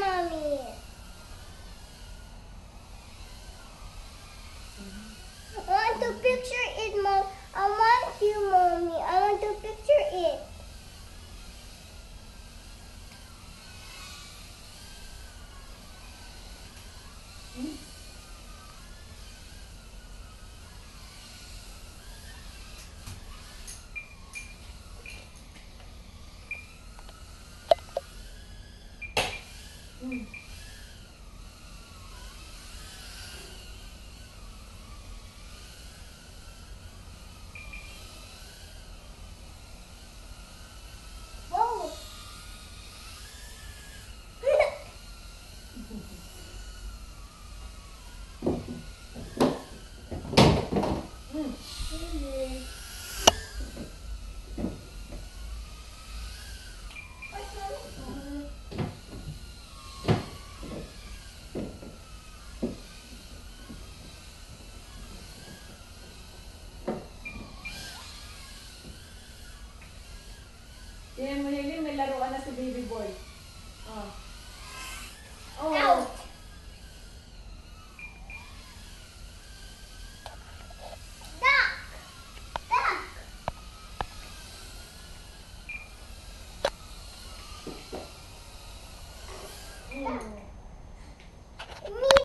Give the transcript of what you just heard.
mommy. I want to picture it, mom. I want you, mommy. I want to picture it. Hmm? Whoa. Eh, Tingnan mo, Hailey, may laruan na si baby boy. Oh. Oh. Ow!